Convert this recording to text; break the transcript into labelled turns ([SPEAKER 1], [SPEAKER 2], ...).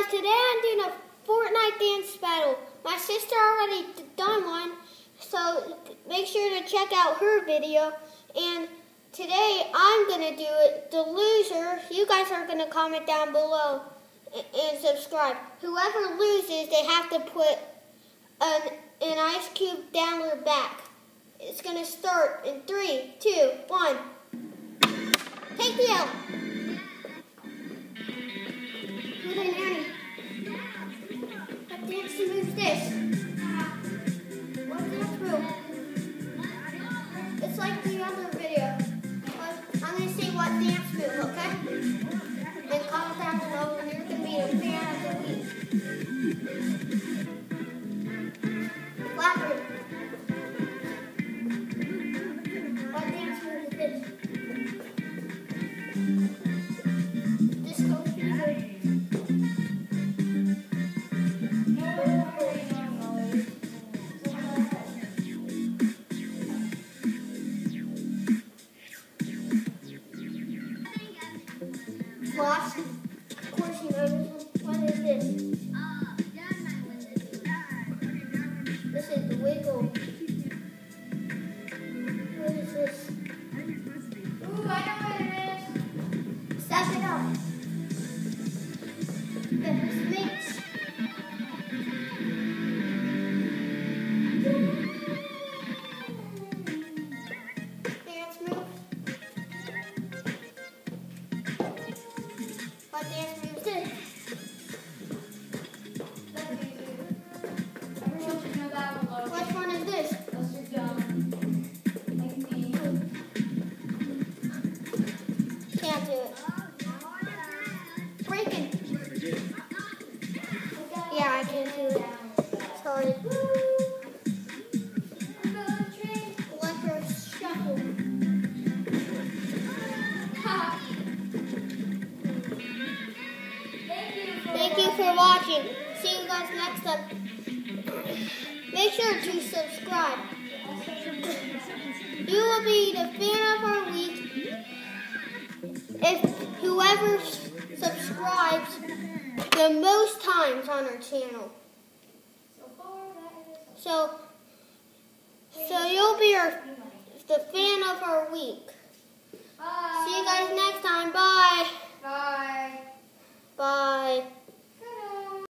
[SPEAKER 1] guys, today I'm doing a Fortnite dance battle. My sister already done one, so make sure to check out her video. And today I'm going to do it. The loser, you guys are going to comment down below and, subscribe. Whoever loses, they have to put an, an ice cube down their back. It's going to start in three, two, one. Take the L. Move this? What dance move? It's like the other Of course you know this. What is uh, this? This is the wiggle. What is this? Ooh, I know what it is. Step it up. The snakes. What dance move is this? Which one is this? Can't do it. Yeah, I can do it. Sorry. Watching. See you guys next time. Make sure to subscribe. You will be the fan of our week if whoever subscribes the most times on our channel. So, so you'll be our the fan of our week. See you guys next time. Bye.
[SPEAKER 2] Bye.
[SPEAKER 1] Bye.